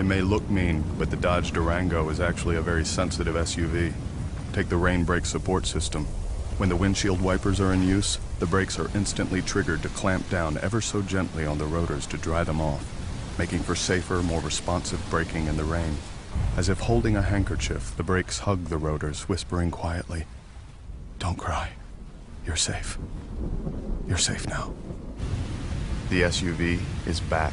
It may look mean, but the Dodge Durango is actually a very sensitive SUV. Take the rain brake support system. When the windshield wipers are in use, the brakes are instantly triggered to clamp down ever so gently on the rotors to dry them off, making for safer, more responsive braking in the rain. As if holding a handkerchief, the brakes hug the rotors, whispering quietly, Don't cry. You're safe. You're safe now. The SUV is back